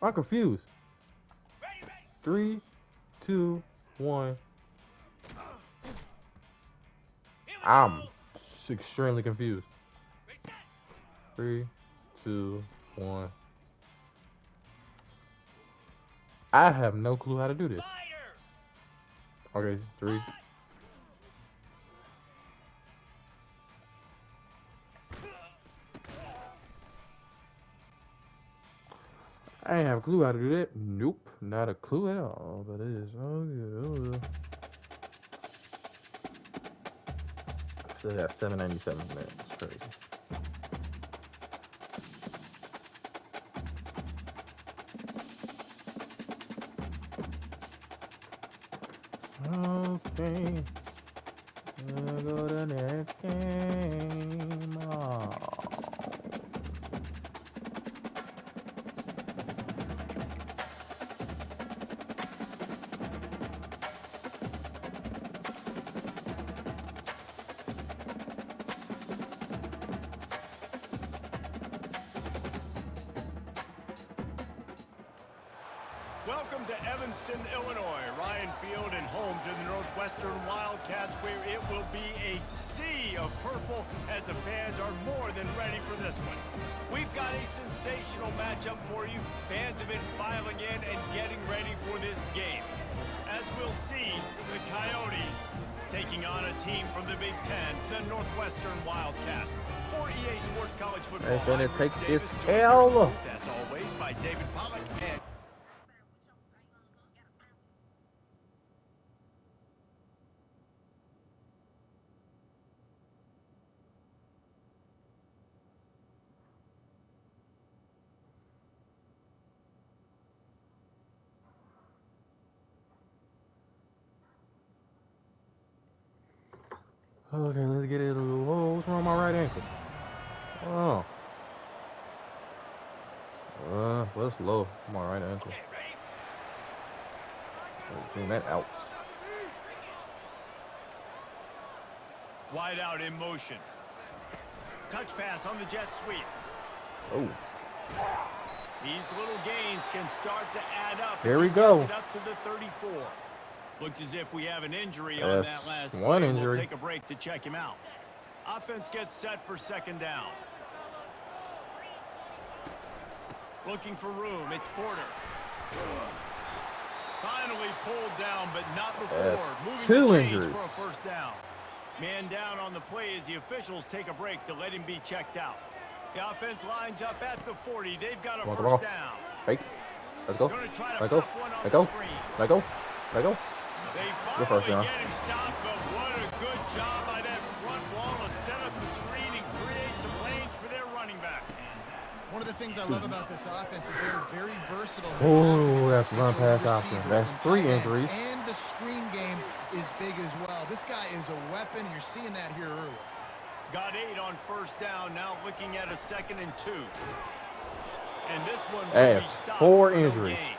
I'm confused. Three, two, one. I'm extremely confused. Three, two, one. I have no clue how to do this. Okay, three. I have a clue how to do that. Nope, not a clue at all. But it is oh good. Still got 797 minutes. Crazy. Okay. Welcome to Evanston, Illinois. Ryan Field and home to the Northwestern Wildcats where it will be a sea of purple as the fans are more than ready for this one. We've got a sensational matchup for you. Fans have been filing in and getting ready for this game. As we'll see, the Coyotes taking on a team from the Big Ten, the Northwestern Wildcats. For EA Sports College Football, I'm Chris take this Davis, joined L. as always, by David Pollack and Okay, let's get it. Whoa, what's wrong with my right ankle? Oh. Uh, well, it's low. My right ankle. That out. Wide out in motion. Touch pass on the jet sweep. Oh. These little gains can start to add up. Here we go. up to the 34. Looks as if we have an injury on that last one play. injury. We'll take a break to check him out. Offense gets set for second down. Looking for room. It's Porter. Finally pulled down, but not before. Yes, Moving two the injuries. for a first down. Man down on the play as the officials take a break to let him be checked out. The offense lines up at the 40. They've got a Come on, first come on. down. Fake. Let's go. Let's go. Let's go. pop one on Let's go. Let's go. They finally first down. get him stopped, but what a good job by that front wall to set up the screen and create some lanes for their running back. One of the things I love about this offense is they're very versatile. Ooh, Their that's run pass option. That's three injuries. And the screen game is big as well. This guy is a weapon. You're seeing that here early. Got eight on first down, now looking at a second and two. And this one will Hey, be stopped four injuries. gain.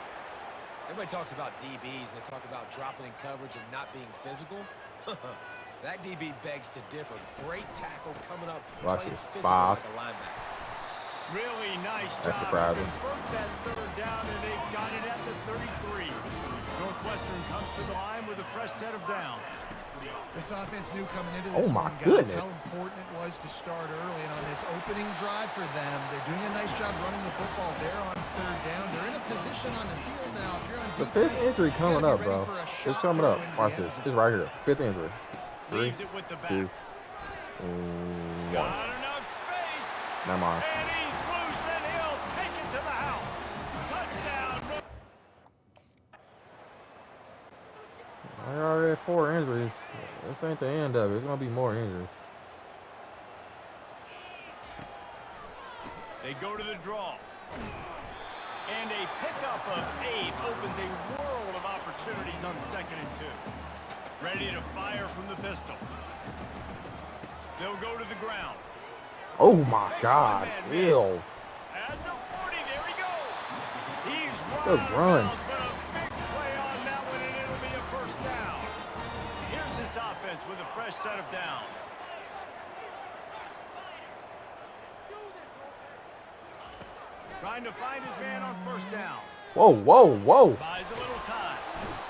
Everybody talks about DBs and they talk about dropping in coverage and not being physical. that DB begs to differ. Great tackle coming up, Watch playing this. Five. like a linebacker. Really nice That's job to surprising. convert that third down, and they've got it at the 33. Northwestern comes to the line with a fresh set of downs. This offense knew coming into Oh this my one, guys, goodness. how important it was to start early. And on this opening drive for them, they're doing a nice job running the football there on third down. They're in a position on the field now. If you're on The fifth injury coming up, bro. It's coming up. Watch this. It's right here. Fifth injury. Three, Leaves it with the back. two, one. Got enough space. Never mind. I already four injuries. This ain't the end of it. It's gonna be more injuries. They go to the draw. And a pickup of eight opens a world of opportunities on second and two. Ready to fire from the pistol. They'll go to the ground. Oh my God. Ew. At the 40, there he goes. He's run Good run. Offense with a fresh set of downs. Trying to find his man on first down. Whoa, whoa, whoa. Buys a little time.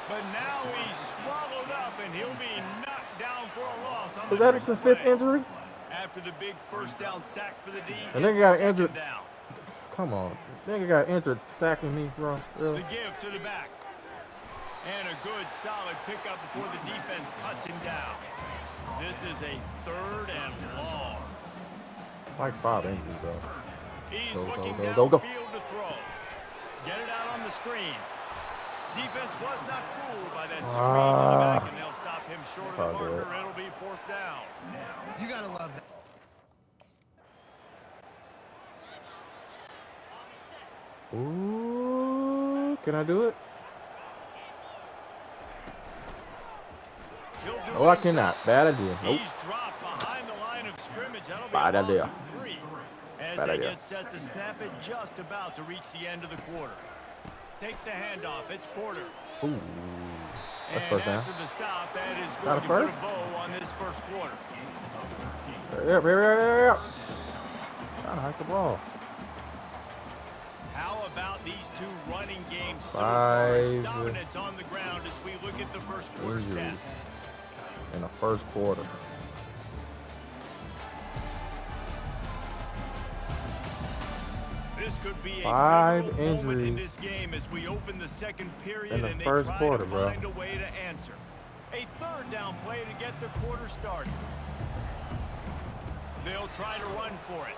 But now he's swallowed up, and he'll be knocked down for a loss on Is the that his fifth injury? After the big first down sack for the D, they it's got injured. down. Come on. Nigga got injured sacking me, bro. The Really? give to the back. And a good, solid pickup before the defense cuts him down. This is a third and long. Like five injuries, bro. He's Go, go, looking go, go, go. downfield to throw. Get it out on the screen. Defense was not fooled by that screen in the back, Ah. and they'll stop him short of the Probably it. It'll be fourth down. You got to love that. Ooh, can I do it? He'll Oh, I cannot. Bad idea. Nope. He's dropped behind the line of scrimmage. That'll be Bad a idea. three. As Bad they idea. get set to snap it just about to reach the end of the quarter. Takes the handoff. It's Porter. Ooh. That's And first down. after the stop, that is going to put a bow on this first quarter. Yep, yep, yep, yep, yep. Trying to hike the ball. How about these two running games so Five. Dominance on the ground as we look at the first quarter stats. In the first quarter. This could be Five in injuries this game as we open the second period in the first quarter, to bro. find a way to answer. A third down play to get the quarter started. They'll try to run for it.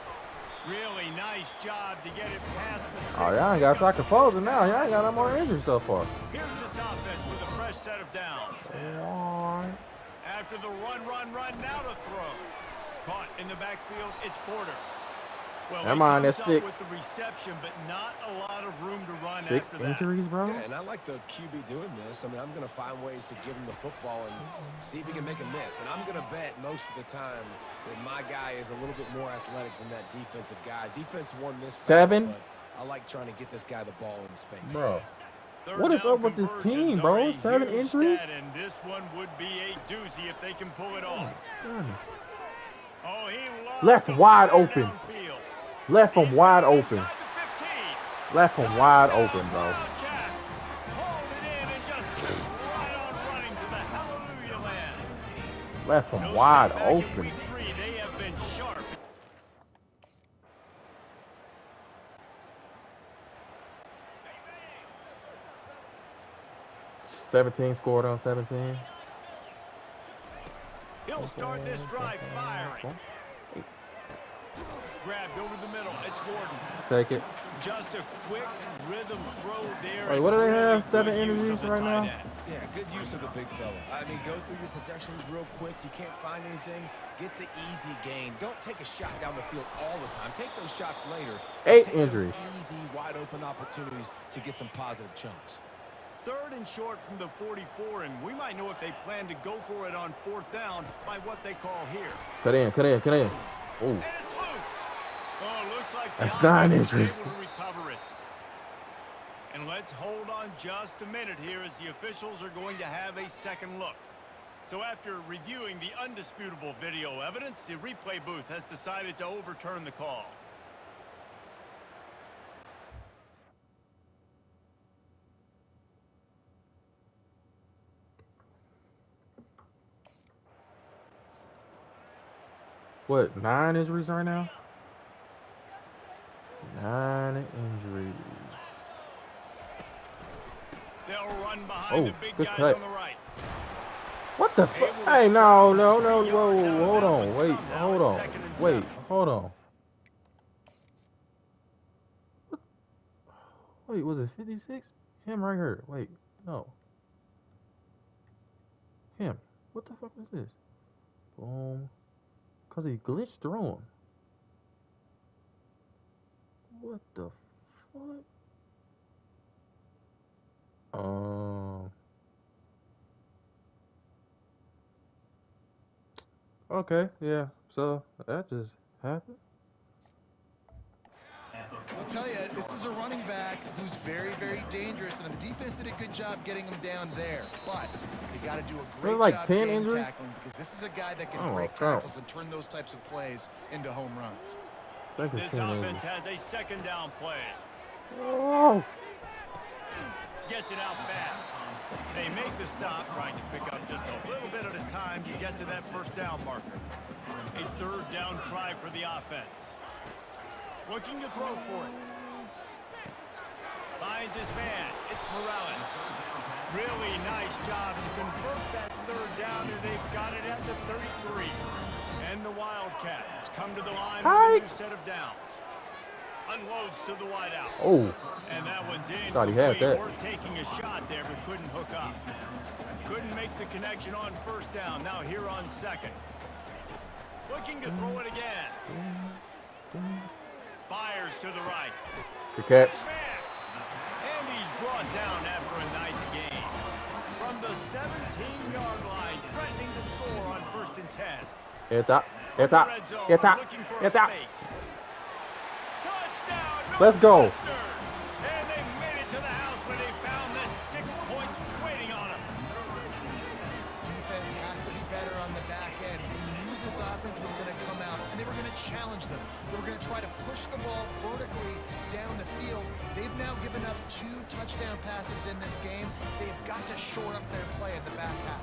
Really nice job to get it past the oh, sticks. Oh, y'all ain't got Dr. Fosen now. Y'all ain't got no more injuries so far. Here's this offense with a fresh set of downs. Alright. After the run, run, run, now to throw. Caught in the backfield, it's Porter. Well, Never he mind, comes that's six. with the reception, but not a lot of room to run Six after that. injuries, bro? Yeah, and I like the QB doing this. I mean, I'm going to find ways to give him the football and see if he can make a miss. And I'm going to bet most of the time that my guy is a little bit more athletic than that defensive guy. Defense won this battle, Seven? but I like trying to get this guy the ball in space. Bro. What is up with this team, bro? Seven injuries? and this one would be a doozy if they can pull it oh, off. Oh, he Left wide open. Left him wide open. inside the 15. Left him wide open, bro. Wildcats hold it in 17 scored on 17. He'll start this drive firing. Grabbed over the middle. It's Gordon. Take it. Just a quick rhythm throw there. Wait, what do they have? Seven interviews right now? Yeah, good use of the big fella. I mean, go through your progressions real quick. You can't find anything. Get the easy gain. Don't take a shot down the field all the time. Take those shots later. Eight take injuries. easy, wide open opportunities to get some positive chunks. Third and short from the 44, and we might know if they plan to go for it on fourth down by what they call here. Cut in, cut in, cut in. Ooh. And it's loose. Oh, looks like That's was able to recover it. And let's hold on just a minute here as the officials are going to have a second look. So after reviewing the undisputable video evidence, the replay booth has decided to overturn the call. What, nine injuries right now? Nine injuries. They'll run behind Oh, the big good guys cut. on the right. What the fuck? Hey, no, no, no, whoa, yards hold on, wait, hold on, wait, hold on. Wait, was it 56? Him right here. Wait, no. Him. What the fuck is this? Boom. Cause he glitched through him. What the fuck? Um. Okay, yeah. So that just happened. I'll tell you, this is a running back who's very, very dangerous, and the defense did a good job getting him down there. But they got to do a great like job 10 game injuries? tackling because this is a guy that can Oh, break crap. tackles and turn those types of plays into home runs. I think it's This offense injuries. has a second down play. Oh. Gets it out fast. They make the stop, trying to pick up just a little bit at a time to get to that first down marker. A third down try for the offense. Looking to throw for it. Finds his man. It's Morales. Really nice job to convert that third down, and they've got it at the 33. And the Wildcats come to the line Hi. with a new set of downs. Unloads to the wideout. Oh. And that one's in. Thought he had that. We're taking a shot there, but couldn't hook up. Couldn't make the connection on first down. Now here on second. Looking to throw it again. Fires to the right. Good catch. And he's brought down after a nice gain. From the 17-yard line, threatening to score on first and 10. Eta. From the Eta. red zone, Eta. looking for a Eta. space. Touchdown, Let's go. Now given up two touchdown passes in this game. They've got to shore up their play in the back half.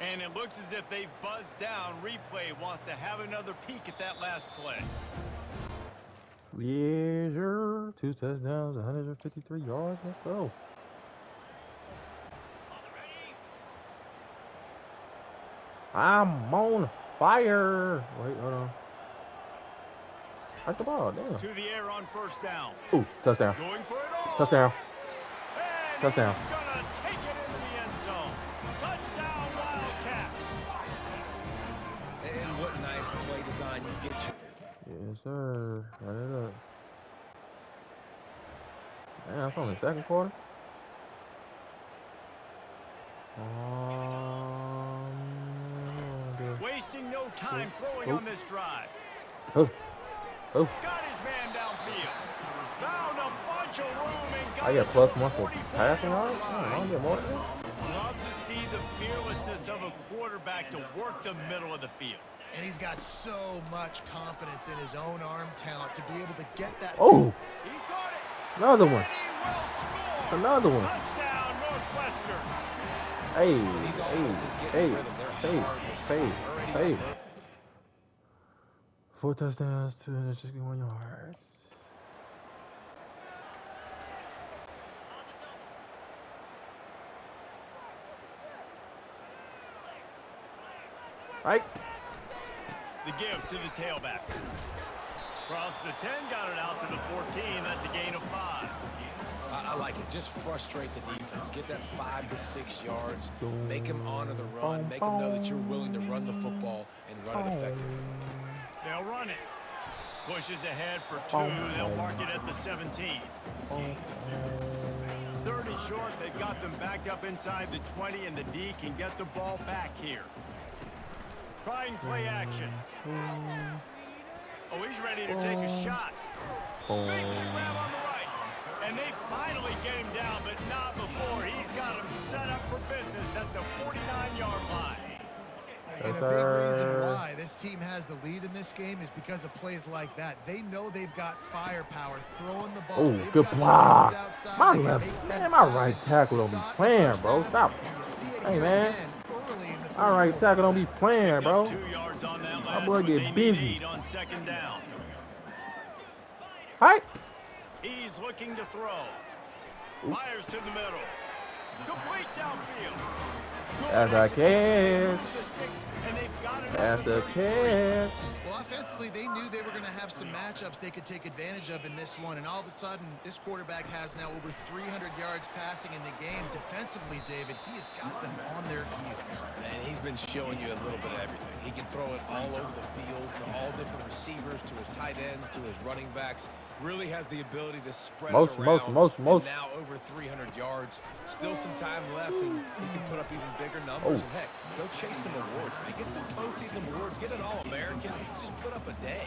And it looks as if they've buzzed down. Replay wants to have another peek at that last play. Yeah, sure. Two touchdowns, 153 yards. Let's go. I'm on fire. Wait, hold on. That's the ball. Damn. To the air on first down. Ooh, touchdown. Going for it all. Touchdown. And Touchdown. he's gonna take it into the end zone. Touchdown, Wildcats. And what nice play design you get your Yes, sir. Run it up. Man, that's only second quarter. Um, good. Wasting no time throwing Oh. on this drive. oh, oh. Got his man downfield. Found a bunch of room and got I it get plus the one for passing yard yards. Oh, I line. don't get more than that. Love to see the fearlessness of a quarterback to work the middle of the field. And he's got so much confidence in his own arm talent to be able to get that. Oh, He got it. another one. he will. Another one. Touchdown, Northwestern. Hey, These offenses hey, get hey, in rhythm. They're hey, hard to stop. hey, hey. Four touchdowns, 261 yards. Right. The give to the tailback. Cross the 10, got it out to the 14. That's a gain of five. I, I like it. Just frustrate the defense. Get that five to six yards. Make them honor the run. Make them know that you're willing to run the football and run it effectively. They'll run it. Pushes ahead for two. Oh. They'll mark it at the 17. Third and short. They've got them backed up inside the 20, and the D can get the ball back here. Trying play action. Oh, he's ready to take a oh. shot. Makes the grab on the right. And they finally get him down, but not before. And a big reason why this team has the lead in this game is because of plays like that. They know they've got firepower throwing the ball. Oh, They've good got block. My left, make man, my right tackle don't be saw it the playing, bro. Stop. and you see it Hey, man. again early in the All third right, quarter. tackle don't be playing, bro. Two yards on that My boy get busy. on second down. Hi. He's looking to throw. Fires to the middle. Complete downfield. Good That's a execution. catch. The sticks, and they've got it That's up to the catch. Well, offensively, they knew they were going to have some matchups they could take advantage of in this one, and all of a sudden, this quarterback has now over 300 yards passing in the game. Defensively, David, he has got them on their heels. And he's been showing you a little bit of everything. He can throw it all over the field to all different receivers, to his tight ends, to his running backs. Really has the ability to spread Most- it most- around. most- most- now over 300 yards. Still some time left, and he can put up even bigger numbers. Oh. And heck, go chase some awards, man. Get some postseason awards. Get an All-American. Just put up a day.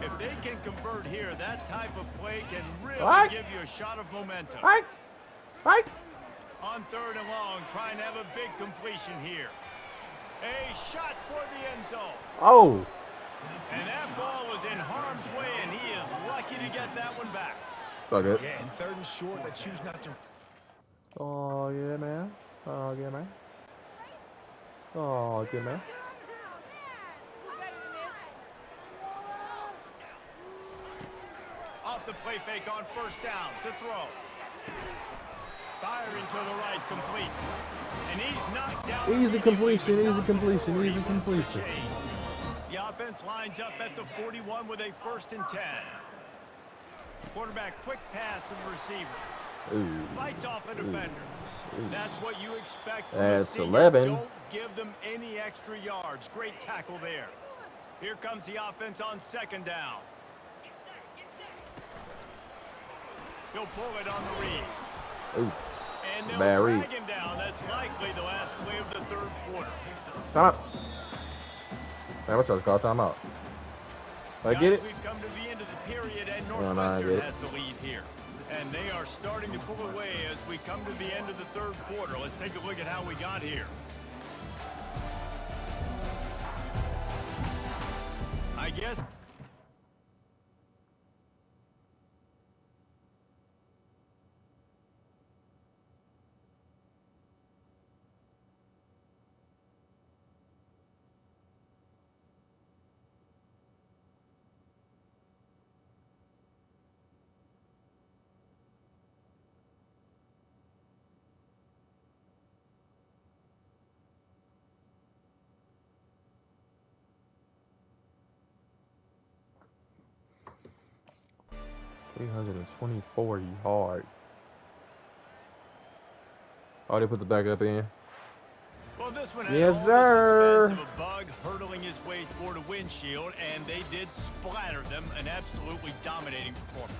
If they can convert here, that type of play can really What? give you a shot of momentum. Hi. Hi. On third and long, trying to have a big completion here. A shot toward the end zone. Oh. And that ball was in harm's way, and he is lucky to get that one back. It's all. Yeah, and third and short, they choose not to. Oh, yeah, man. Oh, yeah, man. Oh, yeah, man. Off the play fake on first down to throw. Firing to the right, complete. And he's knocked down. Easy completion, easy completion, easy He went for the completion. The offense lines up at the 41 with a first and 10. Quarterback quick pass to the receiver. Ooh. Fights off a defender. That's what you expect from That's a 11. Don't give them any extra yards. Great tackle there. Here comes the offense on second down. He'll pull it on the read. Ooh. And they'll Bad drag him down. That's likely the last play of the third quarter. Time out. Man, what's y'all's call timeout? I Guys, get it. We've come to the end of the period, and No, no, I Northwestern get it. has the lead here. And they are starting to pull away as we come to the end of the third quarter. Let's take a look at how we got here. I guess Three hundred and twenty-four yards. Oh, they put the back up in. Well, this one had Yes, all sir. the suspense of a bug hurtling his way toward a windshield, and they did splatter them. An absolutely dominating performance.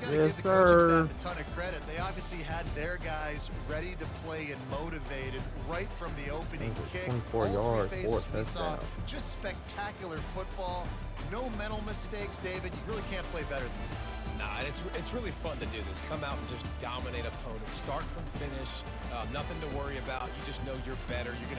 You gotta Yes, give the coaching sir. staff a ton of credit. They obviously had their guys ready to play and motivated right from the opening That was kick. 24 All yards, three four phases we saw touchdowns. just spectacular football. No mental mistakes, David. You really can't play better than that. Nah, it's it's really fun to do this. Come out and just dominate opponents, start from finish. Uh, nothing to worry about. You just know you're better. You're gonna